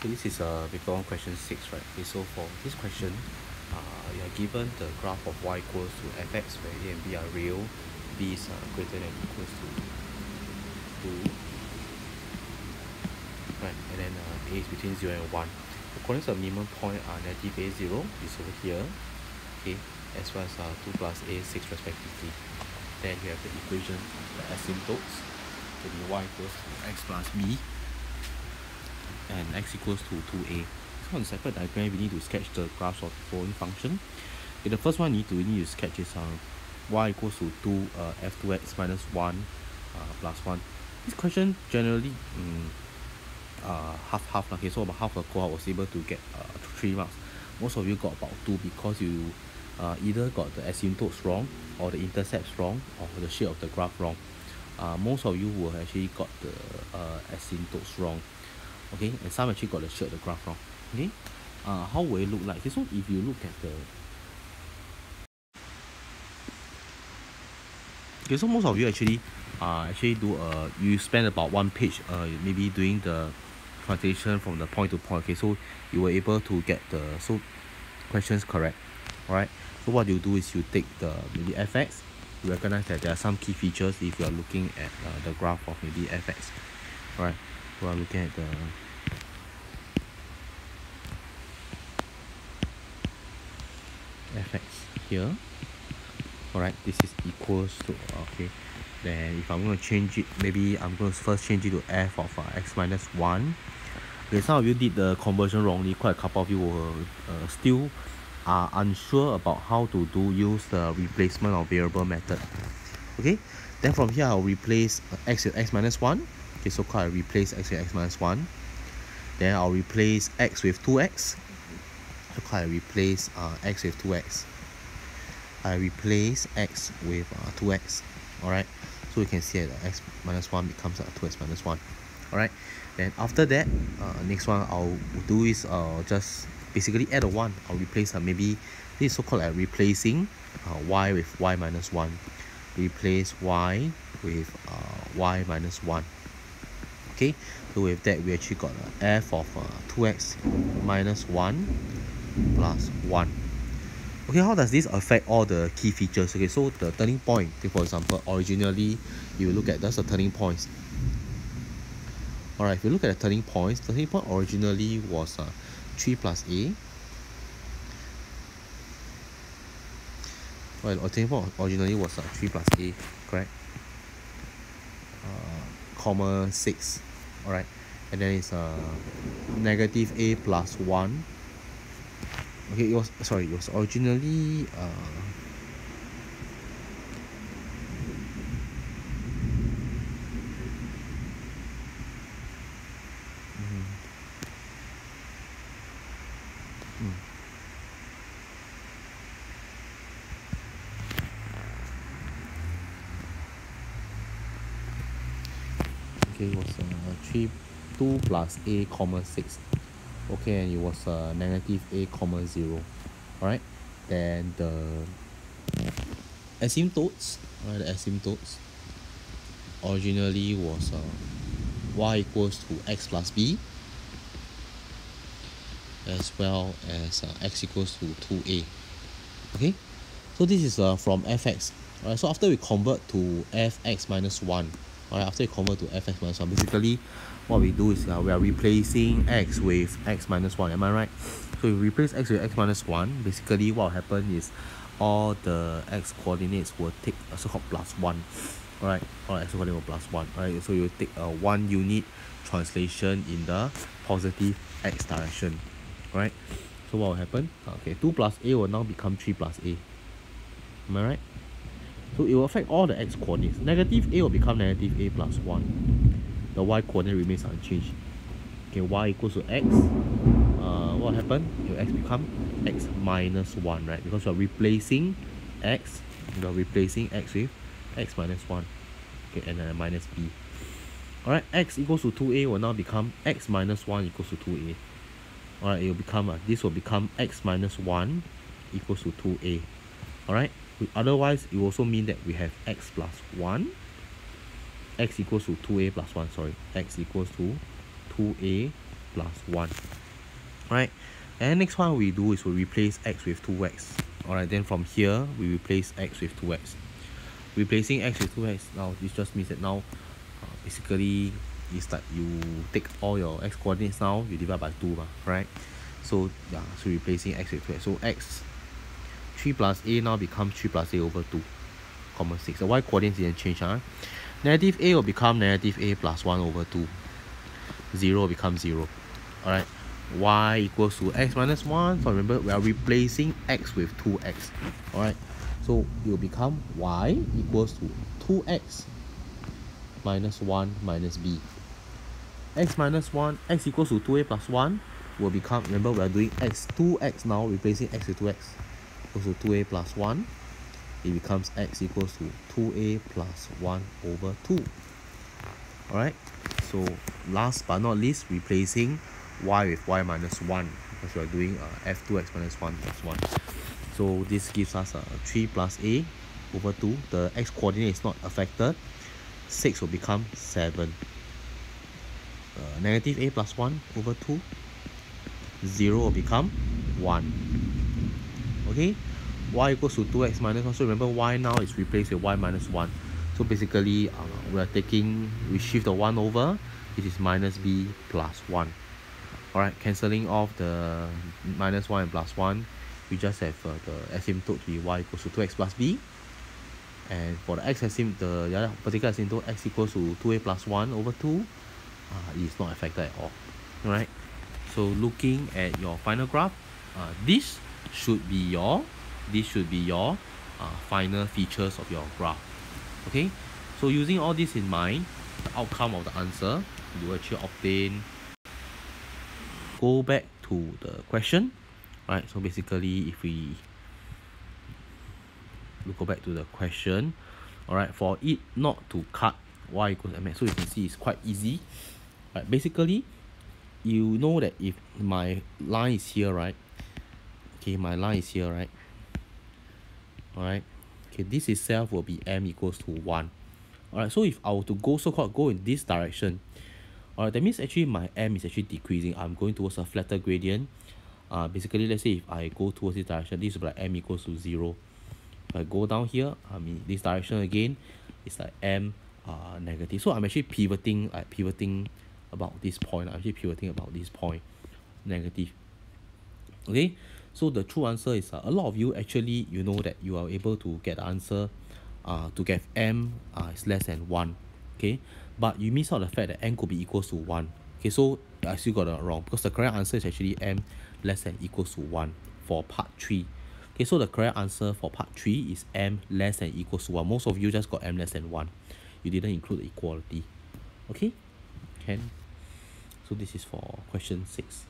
So this is uh one question six right? Okay so for this question uh you are given the graph of y equals to fx where a and b are real b is uh, greater than equals to 2 right? And then uh, a is between 0 and 1 the coordinates of minimum point are negative a 0 is over here okay as well as uh, 2 plus a 6 respectively. Then you have the equation the asymptotes to be y equals to x plus b and x equals to 2a. So on the separate diagram, we need to sketch the graphs of the following function. Okay, the first one need to we need to sketch is uh, y equals to 2 uh, f2x minus 1 uh, plus 1. This question generally mm, uh, half half okay so about half the cohort was able to get uh, 3 marks most of you got about 2 because you uh, either got the asymptotes wrong or the intercepts wrong or the shape of the graph wrong uh, most of you will actually got the uh, asymptotes wrong okay? And some actually got the of the graph wrong okay? Uh, how will it look like? Okay so if you look at the okay so most of you actually uh actually do uh you spend about one page uh maybe doing the translation from the point to point okay? So you were able to get the so questions correct alright? So what you do is you take the maybe fx you recognize that there are some key features if you are looking at uh, the graph of maybe fx alright? so I'm looking at the fx here. Alright this is equals to okay. Then if I'm going to change it maybe I'm going to first change it to f of uh, x minus 1 okay some of you did the conversion wrongly. Quite a couple of you were uh, still are unsure about how to do use the replacement of variable method. Okay? Then from here I'll replace uh, x with x minus 1 okay so called I replace x with x minus 1 then I'll replace x with 2x so called I replace uh, x with 2x I replace x with uh, 2x alright? So you can see that x minus 1 becomes uh, 2x minus 1 alright? Then after that uh, next one I'll do is uh, just basically add a 1 I'll replace uh, maybe this is so called replacing uh, y with y minus 1 replace y with uh, y minus 1 okay? So with that we actually got uh, f of uh, 2x minus 1 plus 1 okay how does this affect all the key features? Okay so the turning point for example originally you look at that's the turning points. Alright if you look at the turning points the turning point originally was uh, 3 plus a. Well the turning point originally was uh, 3 plus a correct? Uh, comma 6 alright. And then it's uh, negative a plus 1 okay it was sorry it was originally uh, okay was uh, 3 2 plus a comma 6 okay and it was uh, negative a comma 0 alright? Then the asymptotes right the asymptotes. Originally was uh, y equals to x plus b. As well as uh, x equals to 2a okay? So this is uh, from fx alright so after we convert to fx minus 1 alright after we convert to fx minus 1 basically what we do is uh, we are replacing x with x minus 1 am I right? So if we replace x with x minus 1 basically what will happen is all the x coordinates will take a so-called plus 1 alright? All x coordinate will plus 1 right so you take a one unit translation in the positive x direction right so what will happen? Okay 2 plus a will now become 3 plus a am I right so it will affect all the x coordinates. Negative a will become negative a plus 1 the y coordinate remains unchanged. Okay y equals to x. Uh, what happened? Your x become x minus 1 right? Because we're replacing x we're replacing x with x minus 1 okay and then minus b. Alright x equals to 2a will now become x minus 1 equals to 2a alright it will become uh, this will become x minus 1 equals to 2a alright otherwise it also mean that we have x plus 1 x equals to 2a plus 1 sorry. X equals to 2a plus 1 right? And next one we do is we replace x with 2x alright then from here we replace x with 2x replacing x with 2x now this just means that now uh, basically it's like you take all your x coordinates now you divide by 2 right? So yeah so replacing x with 2x so x 3 plus a now becomes 3 plus a over 2 comma 6 the y coordinates didn't change huh? negative a will become negative a plus 1 over 2 0 becomes 0 alright. Y equals to x minus 1 so remember we are replacing x with 2x alright. So it will become y equals to 2x minus 1 minus b. X minus 1 x equals to 2a plus 1 will become remember we are doing x 2x now replacing x with 2x equals to 2a plus 1 it becomes x equals to 2a plus 1 over 2 alright so last but not least replacing y with y minus 1 because we are doing uh, f2x minus 1 plus 1 so this gives us uh, 3 plus a over 2 the x coordinate is not affected. 6 will become 7 uh, negative a plus 1 over 2 0 will become 1 okay? Y equals to 2x minus 1 so remember y now is replaced with y minus 1 so basically uh, we are taking we shift the 1 over it is minus b plus 1 alright cancelling off the minus 1 and plus 1 we just have uh, the asymptote to be y equals to 2x plus b. And for the x asymptote the, particular asymptote x equals to 2a plus 1 over 2 uh, is not affected at all. Alright? So looking at your final graph uh, this should be your this should be your uh, final features of your graph. Okay? So using all this in mind the outcome of the answer you actually obtain go back to the question right? So basically if we we go back to the question all right for it not to cut y equals mx so you can see it's quite easy. Right basically you know that if my line is here right okay my line is here right? All right okay this itself will be m equals to 1 all right so if I were to go so called go in this direction alright that means actually my m is actually decreasing. I'm going towards a flatter gradient. Uh, basically let's say if I go towards this direction this is like m equals to 0 if I go down here I mean this direction again it's like m uh, negative. So I'm actually pivoting like pivoting about this point. I'm actually pivoting about this point. Negative. Okay so the true answer is uh, a lot of you actually you know that you are able to get the answer uh, to get m uh, is less than 1 okay? But you miss out the fact that n could be equals to 1 okay? So I still got it wrong because the correct answer is actually m less than equals to 1 for part 3 okay? So the correct answer for part 3 is m less than equals to 1 most of you just got m less than 1 you didn't include the equality okay? Can. So this is for question 6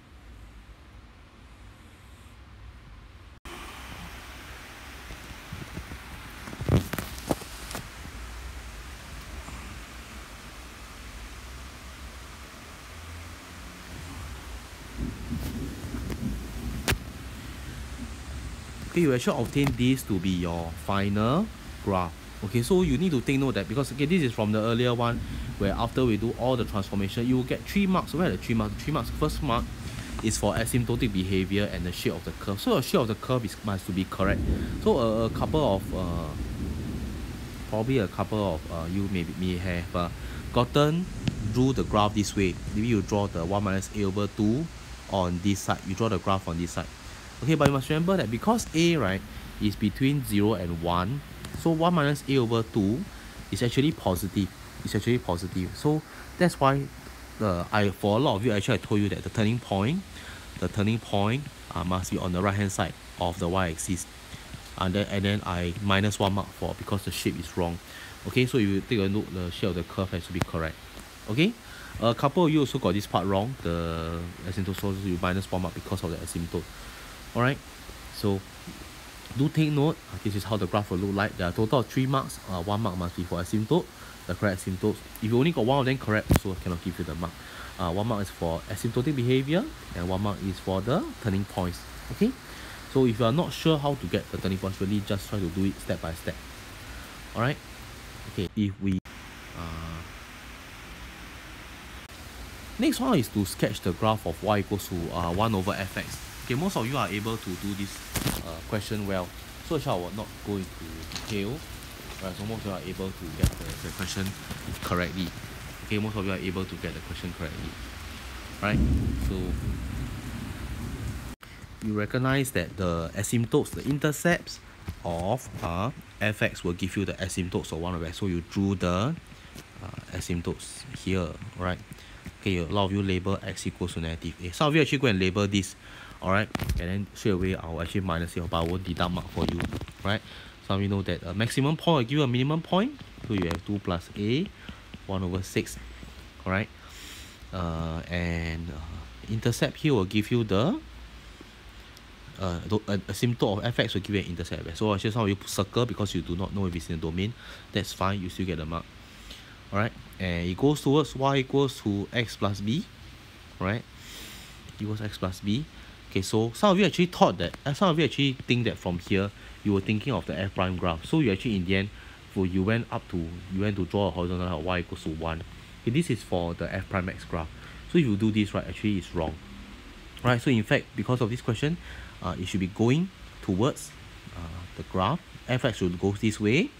okay you actually obtain this to be your final graph. Okay so you need to take note that because okay this is from the earlier one where after we do all the transformation you will get three marks. Where the three marks? Three marks. First mark is for asymptotic behavior and the shape of the curve. So the shape of the curve is must to be correct. So a, a couple of uh, probably a couple of uh, you may, may have uh, gotten drew the graph this way. Maybe you draw the 1 minus a over 2 on this side. You draw the graph on this side okay but you must remember that because a right is between 0 and 1 so 1 minus a over 2 is actually positive it's actually positive. So that's why uh, I for a lot of you actually I told you that the turning point the turning point uh, must be on the right hand side of the y-axis. And then and then I minus one mark for because the shape is wrong. Okay so if you take a look the shape of the curve has to be correct. Okay? A couple of you also got this part wrong the asymptote so you minus one mark because of the asymptote all right so do take note. Uh, this is how the graph will look like. There are total of three marks. Uh, one mark must be for asymptote the correct asymptote. If you only got one of them correct so I cannot give you the mark. Uh, one mark is for asymptotic behavior and one mark is for the turning points. Okay? So if you are not sure how to get the turning points really just try to do it step by step. All right okay if we uh, next one is to sketch the graph of y equals to uh, 1 over fx okay most of you are able to do this uh, question well. So I will not go into detail right so most of you are able to get the, the question correctly. Okay most of you are able to get the question correctly. Right? So you recognize that the asymptotes the intercepts of uh, fx will give you the asymptotes of 1 over x. So you drew the uh, asymptotes here right okay a lot of you label x equals to negative. A some of you actually go and label this all right and then straight away I'll actually minus it but I won't deduct mark for you right? Of you know that a maximum point will give you a minimum point. So you have 2 plus a 1 over 6 all right uh, and uh, intercept here will give you the uh, a, asymptote of fx will give you an intercept. So actually some of you circle because you do not know if it's in the domain. That's fine you still get the mark alright? And it goes towards y equals to x plus b. Right equals x plus b. Okay so some of you actually thought that uh, some of you actually think that from here you were thinking of the f prime graph. So you actually in the end for you went up to you went to draw a horizontal line of y equals to 1 okay this is for the f prime x graph. So if you do this right actually it's wrong. Right so in fact because of this question uh, it should be going towards uh, the graph. Fx should go this way.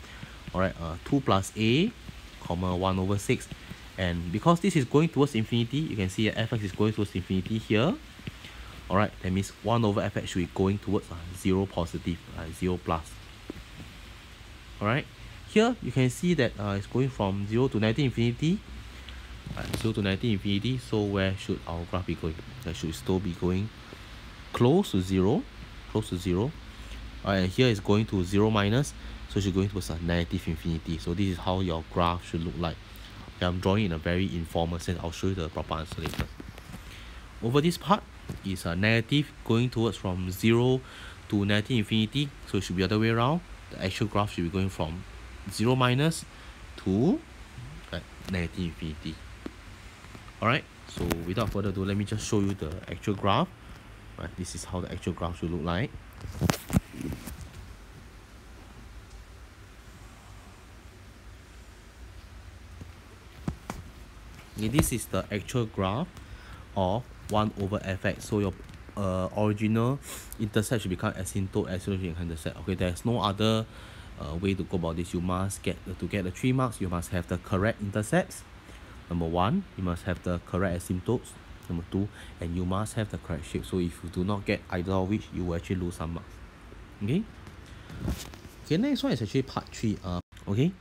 All right uh, 2 plus a comma 1 over 6 and because this is going towards infinity you can see fx is going towards infinity here. Alright that means 1 over fx should be going towards uh, 0 positive uh, 0 plus. Alright here you can see that uh, it's going from 0 to negative infinity. Uh, 0 to negative infinity so where should our graph be going? That should still be going close to 0 close to 0 uh, and here is going to 0 minus so it's going towards a negative infinity. So this is how your graph should look like. Okay, I'm drawing in a very informal sense. I'll show you the proper answer later. Over this part is a negative going towards from 0 to negative infinity. So it should be the other way around. The actual graph should be going from 0 minus to uh, negative infinity. Alright so without further ado let me just show you the actual graph. This is how the actual graph should look like this is the actual graph of 1 over fx so your uh, original intercept should become asymptote as you intercept okay there's no other uh, way to go about this. You must get to get the three marks you must have the correct intercepts number one. You must have the correct asymptotes number two. And you must have the correct shape. So if you do not get either of which you will actually lose some marks. Okay? Okay next one is actually part three. Uh okay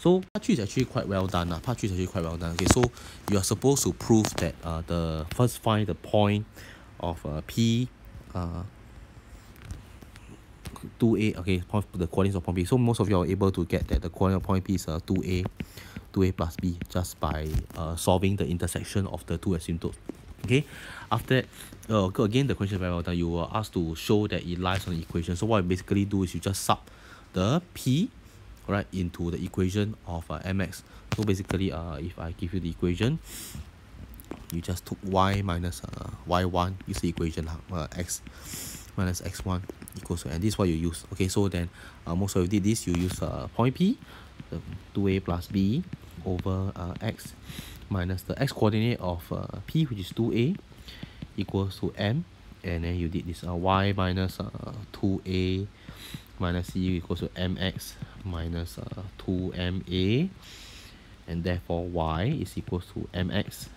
so part three is actually quite well done. Uh. Part three is actually quite well done. Okay, so you are supposed to prove that uh, the first find the point of uh, P uh, 2A, okay, the coordinates of point P. So most of you are able to get that the coordinate of point P is uh, 2A, 2A plus B just by uh, solving the intersection of the two asymptotes. Okay, after that, uh, again, the question is very well done. You were asked to show that it lies on the equation. So what you basically do is you just sub the P right into the equation of uh, mx so basically uh, if I give you the equation you just took y minus uh, y1 is the equation uh, x minus x1 equals and this is what you use. Okay so then uh, most of you did this you use uh, point p the 2a plus b over uh, x minus the x coordinate of uh, p which is 2a equals to m and then you did this uh, y minus uh, 2a minus c equals to mx minus uh, 2ma and therefore y is equals to mx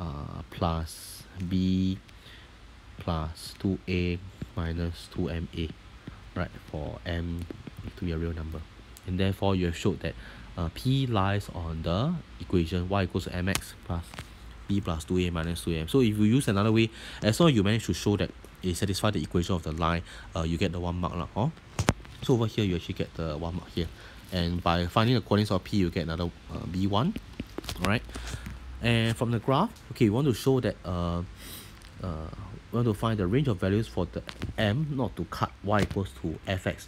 uh, plus b plus 2a minus 2ma right for m to be a real number. And therefore you have showed that uh, p lies on the equation. Y equals to mx plus b plus 2a minus 2am so if you use another way as long you manage to show that it satisfies the equation of the line uh, you get the one mark lah, huh? so over here you actually get the one mark here. And by finding the coordinates of p you get another uh, b1 all right and from the graph okay we want to show that uh, uh, we want to find the range of values for the m not to cut y equals to fx